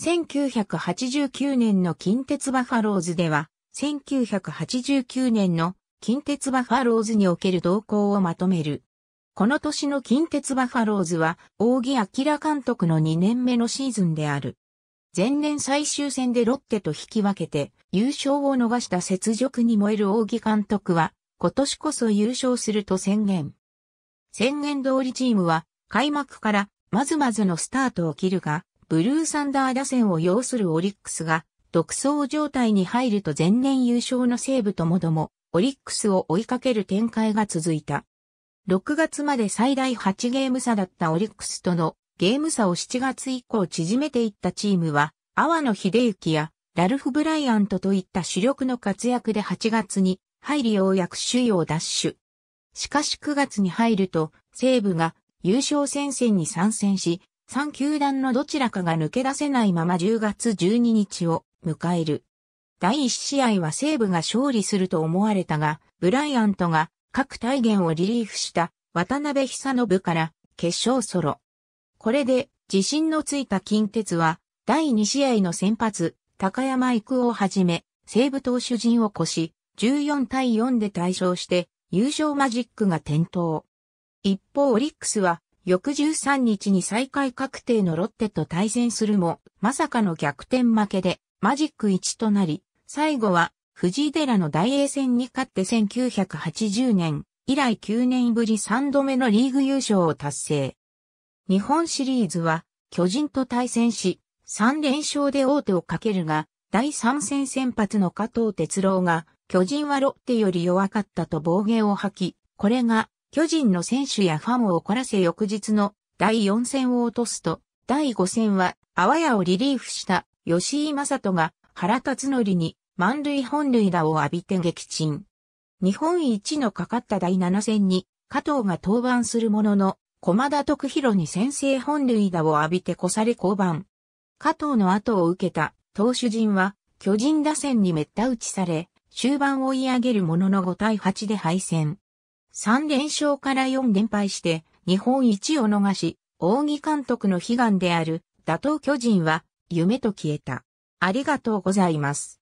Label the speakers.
Speaker 1: 1989年の近鉄バファローズでは、1989年の近鉄バファローズにおける動向をまとめる。この年の近鉄バファローズは、仰木彬監督の2年目のシーズンである。前年最終戦でロッテと引き分けて優勝を逃した雪辱に燃える仰木監督は、今年こそ優勝すると宣言。宣言通りチームは開幕からまずまずのスタートを切るが、ブルーサンダー打線を要するオリックスが、独走状態に入ると前年優勝の西武ともども、オリックスを追いかける展開が続いた。6月まで最大8ゲーム差だったオリックスとのゲーム差を7月以降縮めていったチームは、阿波野秀幸やラルフ・ブライアントといった主力の活躍で8月に入りようやく首位を奪取。しかし9月に入ると、西武が優勝戦線に参戦し、3球団のどちらかが抜け出せないまま10月12日を迎える。第1試合は西武が勝利すると思われたが、ブライアントが各体現をリリーフした渡辺久信から決勝ソロ。これで自信のついた近鉄は第2試合の先発、高山育をはじめ、西武投手陣を越し、14対4で対勝して優勝マジックが点灯。一方オリックスは翌13日に最下位確定のロッテと対戦するも、まさかの逆転負けで、マジック1となり、最後は、藤井寺の大英戦に勝って1980年、以来9年ぶり3度目のリーグ優勝を達成。日本シリーズは、巨人と対戦し、3連勝で王手をかけるが、第3戦先発の加藤哲郎が、巨人はロッテより弱かったと暴言を吐き、これが巨人の選手やファンを怒らせ翌日の第4戦を落とすと、第5戦は、あわやをリリーフした吉井正人が原辰則に満塁本塁打を浴びて撃沈。日本一のかかった第7戦に加藤が登板するものの、駒田徳弘に先制本塁打を浴びて越され降板。加藤の後を受けた投手陣は巨人打線にめった打ちされ、終盤追い上げるものの5対8で敗戦。3連勝から4連敗して日本一を逃し、大木監督の悲願である打倒巨人は夢と消えた。ありがとうございます。